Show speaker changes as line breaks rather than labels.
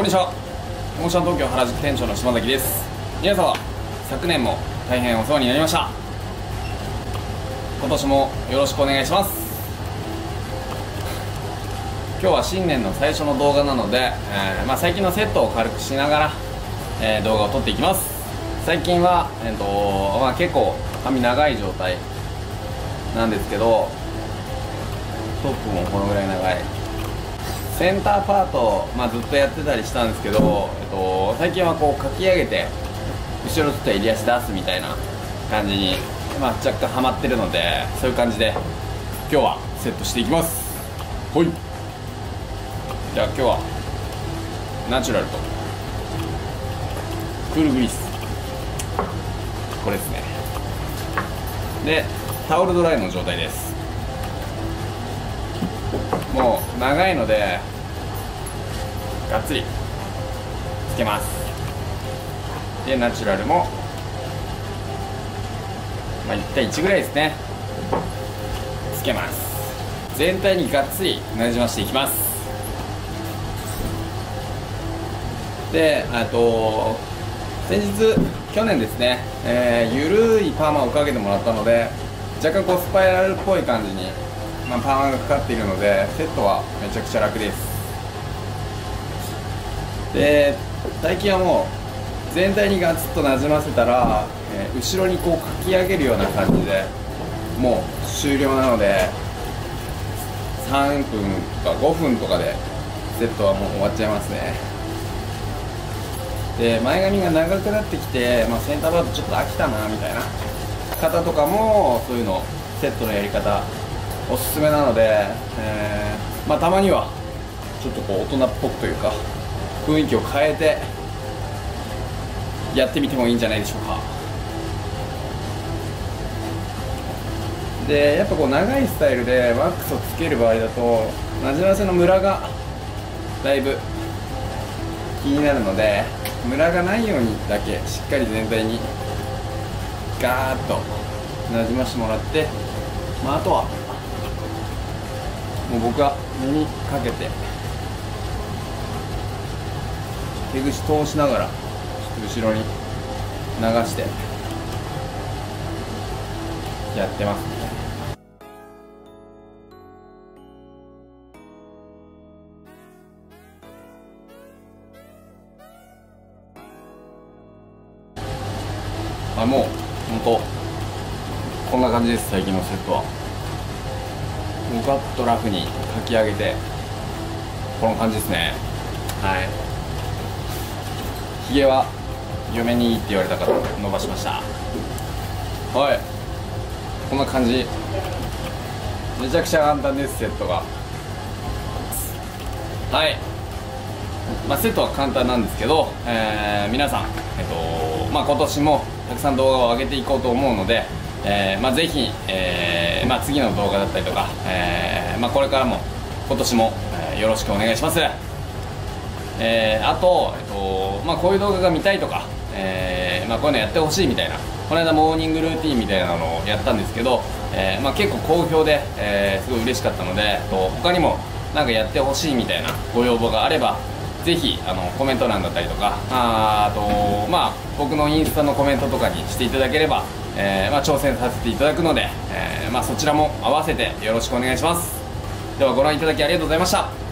こんにちは。モーション東京原宿店長の島崎です。皆様昨年も大変お世話になりました。今年もよろしくお願いします。今日は新年の最初の動画なので、えーまあ、最近のセットを軽くしながら、えー動画を撮っていきます。最近は、えーとまあ、結構髪長い状態なんですけどトップもこのぐらい長い。センターパート、まあ、ずっとやってたりしたんですけど、えっと、最近はこうかき上げて後ろつった襟足出すみたいな感じに、まあ、若干ハマってるのでそういう感じで今日はセットしていきます。ほい。じゃあ今日はナチュラルとクールグリース。これですね。でタオルドライの状態です。もう長いのでがっつりつけます。でナチュラルもまあ1対1ぐらいですね。つけます。全体にがっつりなじましていきます。であと先日去年ですね、えー、ゆるいパーマをかけてもらったので若干こうスパイラルっぽい感じに、まあ、パーマがかかっているのでセットはめちゃくちゃ楽です。で最近はもう全体にガツッとなじませたら、えー後ろにこうかき上げるような感じでもう終了なので3分とか5分とかでセットはもう終わっちゃいますね。で前髪が長くなってきて、まあ、センターバートちょっと飽きたなみたいな。方とかもそういうのセットのやり方おすすめなので、えーまあ、たまにはちょっとこう大人っぽくというか雰囲気を変えてやってみてもいいんじゃないでしょうか。でやっぱこう長いスタイルでワックスをつける場合だとなじませのムラがだいぶ気になるのでムラがないようにだけしっかり全体にガーッとなじましてもらって、まあ、あとはもう僕は目にかけて手口通しながら後ろに流してやってますね。あもう本当こんな感じです最近のセットは。もうガッとラフにかき上げてこの感じですね。はい。ひげは嫁にいいって言われたから伸ばしました。はいこんな感じ。めちゃくちゃ簡単ですセットが。はい。まあ、セットは簡単なんですけど、えー皆さん、えっとまあ、今年もたくさん動画を上げていこうと思うので、えーまあ、ぜひ、えーまあ、次の動画だったりとか、えーまあ、これからも今年も、えーよろしくお願いします、えーあと、えっとまあ、こういう動画が見たいとか、えーまあ、こういうのやってほしいみたいなこの間モーニングルーティンみたいなのをやったんですけど、えーまあ、結構好評で、えすごい嬉しかったので、えっと他にもなんかやってほしいみたいなご要望があればぜひあのコメント欄だったりとかあとまあ僕のインスタのコメントとかにしていただければ、えまあ、挑戦させていただくので、えま、そちらも合わせてよろしくお願いします。ではご覧いただきありがとうございました。